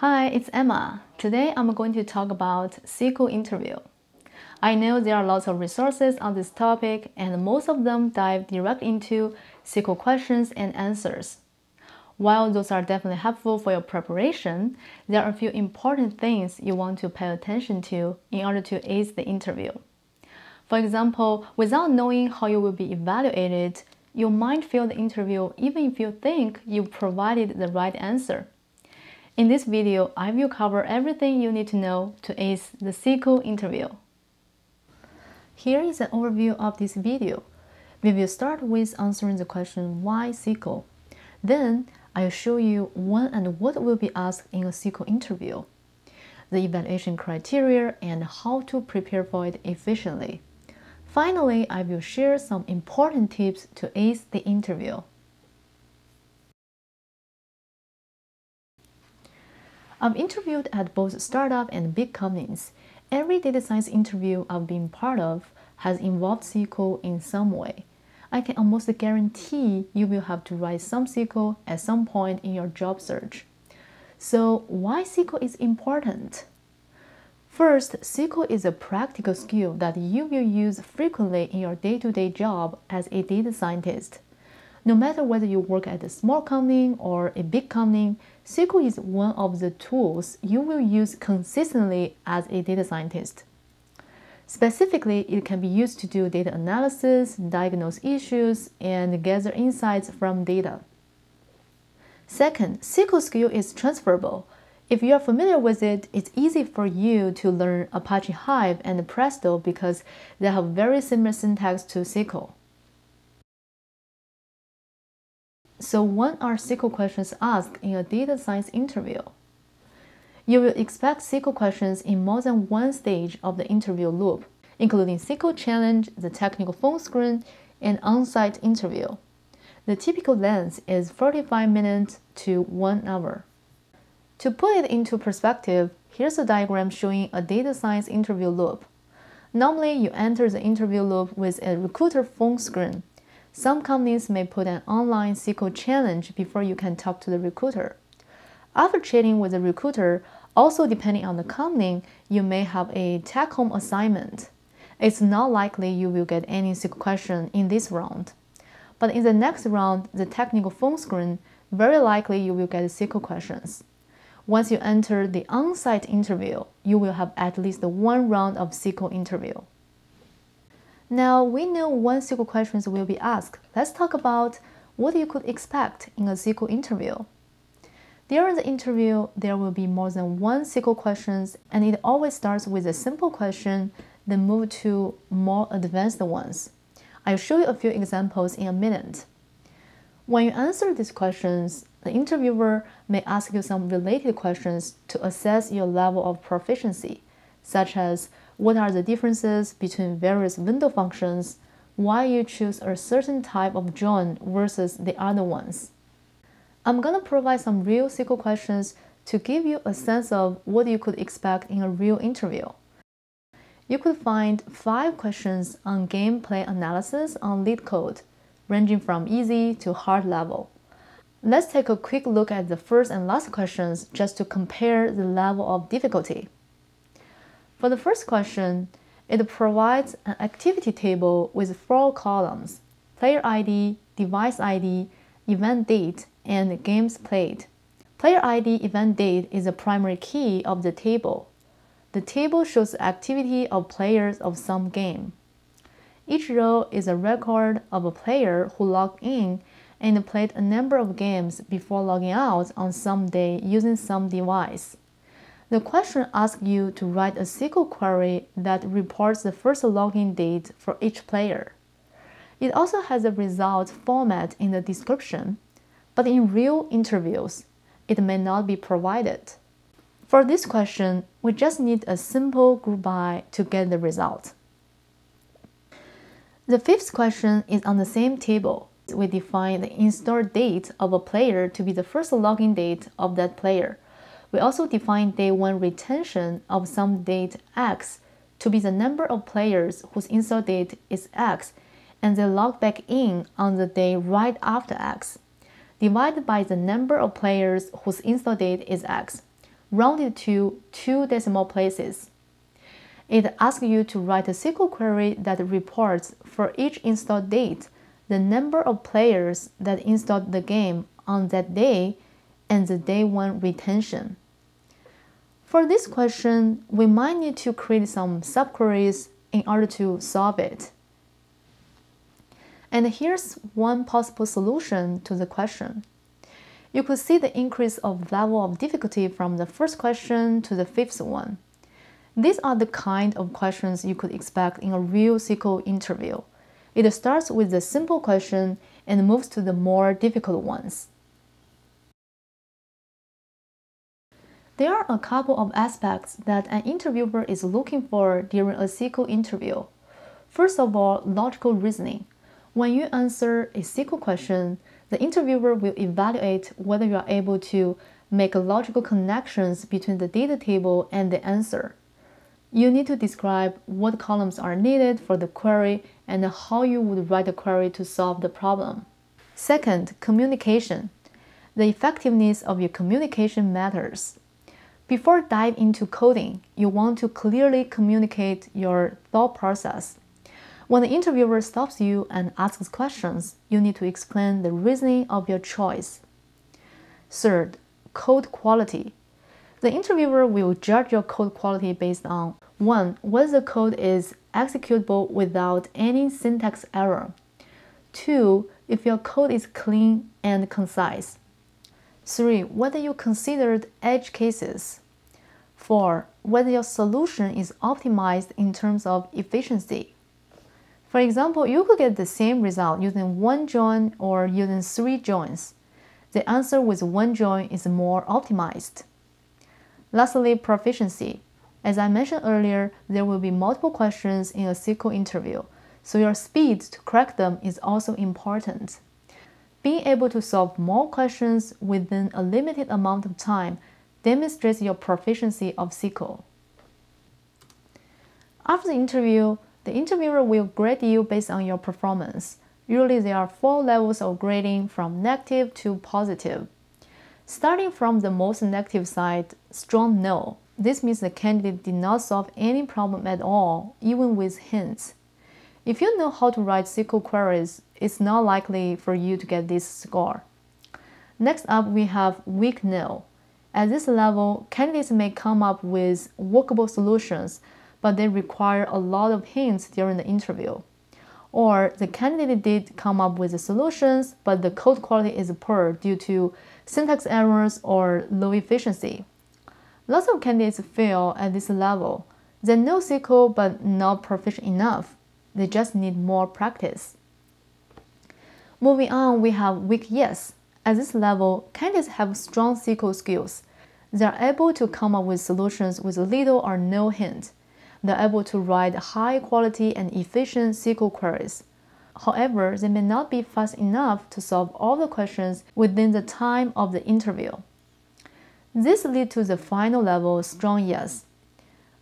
Hi, it's Emma. Today I'm going to talk about SQL interview. I know there are lots of resources on this topic and most of them dive direct into SQL questions and answers. While those are definitely helpful for your preparation, there are a few important things you want to pay attention to in order to ace the interview. For example, without knowing how you will be evaluated, you might fail the interview even if you think you provided the right answer. In this video, I will cover everything you need to know to ace the SQL interview. Here is an overview of this video. We will start with answering the question why SQL. Then, I'll show you when and what will be asked in a SQL interview, the evaluation criteria, and how to prepare for it efficiently. Finally, I will share some important tips to ace the interview. I've interviewed at both startup and big companies. Every data science interview I've been part of has involved SQL in some way. I can almost guarantee you will have to write some SQL at some point in your job search. So why SQL is important? First, SQL is a practical skill that you will use frequently in your day-to-day -day job as a data scientist. No matter whether you work at a small company or a big company, SQL is one of the tools you will use consistently as a data scientist. Specifically, it can be used to do data analysis, diagnose issues, and gather insights from data. Second, SQL skill is transferable. If you are familiar with it, it's easy for you to learn Apache Hive and Presto because they have very similar syntax to SQL. So when are SQL questions asked in a data science interview? You will expect SQL questions in more than one stage of the interview loop, including SQL challenge, the technical phone screen, and on-site interview. The typical length is 45 minutes to 1 hour. To put it into perspective, here's a diagram showing a data science interview loop. Normally, you enter the interview loop with a recruiter phone screen some companies may put an online SQL challenge before you can talk to the recruiter. After chatting with the recruiter, also depending on the company, you may have a take-home assignment. It's not likely you will get any SQL question in this round. But in the next round, the technical phone screen, very likely you will get SQL questions. Once you enter the on-site interview, you will have at least one round of SQL interview. Now we know when SQL questions will be asked. Let's talk about what you could expect in a SQL interview. During the interview, there will be more than one SQL questions and it always starts with a simple question, then move to more advanced ones. I'll show you a few examples in a minute. When you answer these questions, the interviewer may ask you some related questions to assess your level of proficiency, such as what are the differences between various window functions, why you choose a certain type of join versus the other ones. I'm gonna provide some real SQL questions to give you a sense of what you could expect in a real interview. You could find five questions on gameplay analysis on LeetCode, ranging from easy to hard level. Let's take a quick look at the first and last questions just to compare the level of difficulty. For the first question, it provides an activity table with four columns, player ID, device ID, event date, and games played. Player ID event date is the primary key of the table. The table shows the activity of players of some game. Each row is a record of a player who logged in and played a number of games before logging out on some day using some device. The question asks you to write a SQL query that reports the first login date for each player. It also has a result format in the description, but in real interviews, it may not be provided. For this question, we just need a simple group by to get the result. The fifth question is on the same table. We define the install date of a player to be the first login date of that player we also define day 1 retention of some date x to be the number of players whose install date is x and they log back in on the day right after x, divided by the number of players whose install date is x. rounded to two decimal places. It asks you to write a SQL query that reports for each install date the number of players that installed the game on that day and the day one retention. For this question, we might need to create some subqueries in order to solve it. And here's one possible solution to the question. You could see the increase of level of difficulty from the first question to the fifth one. These are the kind of questions you could expect in a real SQL interview. It starts with the simple question and moves to the more difficult ones. There are a couple of aspects that an interviewer is looking for during a SQL interview. First of all, logical reasoning. When you answer a SQL question, the interviewer will evaluate whether you are able to make logical connections between the data table and the answer. You need to describe what columns are needed for the query and how you would write the query to solve the problem. Second, communication. The effectiveness of your communication matters. Before dive into coding, you want to clearly communicate your thought process. When the interviewer stops you and asks questions, you need to explain the reasoning of your choice. Third, code quality. The interviewer will judge your code quality based on 1. Whether the code is executable without any syntax error. 2. If your code is clean and concise. 3. Whether you considered edge cases. 4. Whether your solution is optimized in terms of efficiency. For example, you could get the same result using one join or using three joins. The answer with one join is more optimized. Lastly, proficiency. As I mentioned earlier, there will be multiple questions in a SQL interview, so your speed to crack them is also important. Being able to solve more questions within a limited amount of time demonstrates your proficiency of SQL. After the interview, the interviewer will grade you based on your performance. Usually there are four levels of grading from negative to positive. Starting from the most negative side, strong no. This means the candidate did not solve any problem at all, even with hints. If you know how to write SQL queries, it's not likely for you to get this score. Next up, we have weak nil. At this level, candidates may come up with workable solutions, but they require a lot of hints during the interview. Or the candidate did come up with the solutions, but the code quality is poor due to syntax errors or low efficiency. Lots of candidates fail at this level. They know SQL but not proficient enough. They just need more practice. Moving on, we have weak yes. At this level, candidates have strong SQL skills. They are able to come up with solutions with little or no hint. They are able to write high quality and efficient SQL queries. However, they may not be fast enough to solve all the questions within the time of the interview. This leads to the final level, strong yes.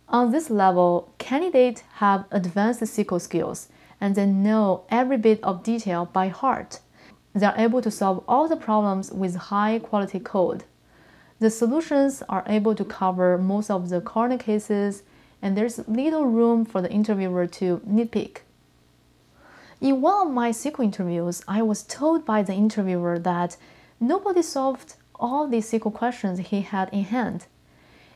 On this level, candidates have advanced SQL skills and they know every bit of detail by heart. They are able to solve all the problems with high quality code. The solutions are able to cover most of the corner cases, and there's little room for the interviewer to nitpick. In one of my SQL interviews, I was told by the interviewer that nobody solved all the SQL questions he had in hand,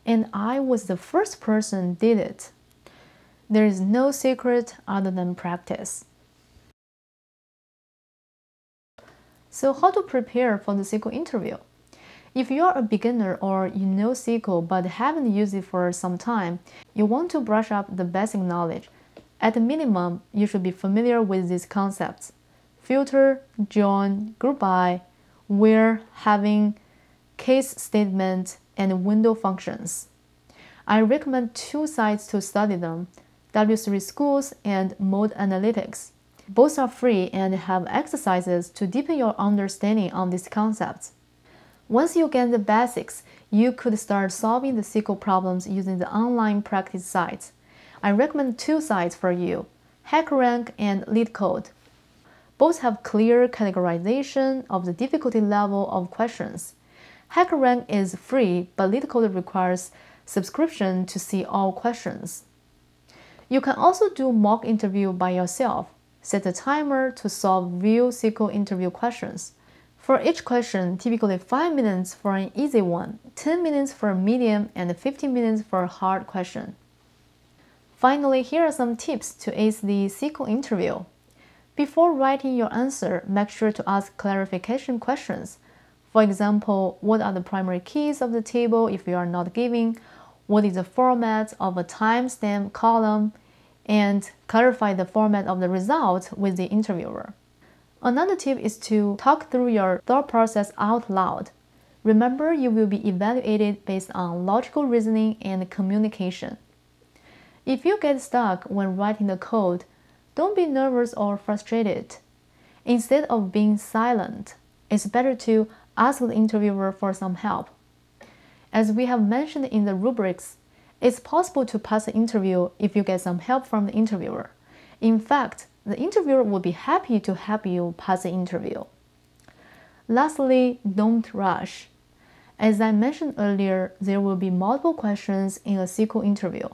and I was the first person did it. There is no secret other than practice. So how to prepare for the SQL interview? If you are a beginner or you know SQL but haven't used it for some time, you want to brush up the basic knowledge. At the minimum, you should be familiar with these concepts. Filter, join, group by, where, having, case statement, and window functions. I recommend two sites to study them, W3 Schools and Mode Analytics. Both are free and have exercises to deepen your understanding on these concepts. Once you get the basics, you could start solving the SQL problems using the online practice sites. I recommend two sites for you, HackerRank and LeetCode. Both have clear categorization of the difficulty level of questions. HackerRank is free, but LeetCode requires subscription to see all questions. You can also do mock interview by yourself. Set a timer to solve real SQL interview questions. For each question, typically 5 minutes for an easy one, 10 minutes for a medium, and 15 minutes for a hard question. Finally, here are some tips to ace the SQL interview. Before writing your answer, make sure to ask clarification questions. For example, what are the primary keys of the table if you are not giving? What is the format of a timestamp column? And clarify the format of the result with the interviewer. Another tip is to talk through your thought process out loud. Remember, you will be evaluated based on logical reasoning and communication. If you get stuck when writing the code, don't be nervous or frustrated. Instead of being silent, it's better to ask the interviewer for some help. As we have mentioned in the rubrics, it's possible to pass the interview if you get some help from the interviewer. In fact, the interviewer will be happy to help you pass the interview. Lastly, don't rush. As I mentioned earlier, there will be multiple questions in a SQL interview,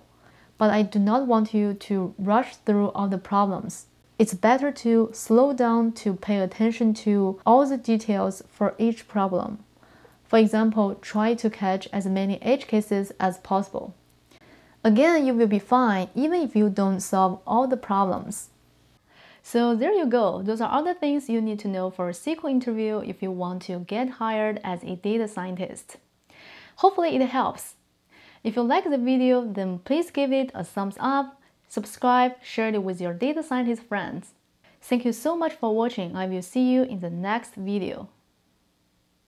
but I do not want you to rush through all the problems. It's better to slow down to pay attention to all the details for each problem. For example, try to catch as many edge cases as possible. Again, you will be fine even if you don't solve all the problems. So there you go. Those are all the things you need to know for a SQL interview if you want to get hired as a data scientist. Hopefully it helps. If you like the video, then please give it a thumbs up, subscribe, share it with your data scientist friends. Thank you so much for watching. I will see you in the next video.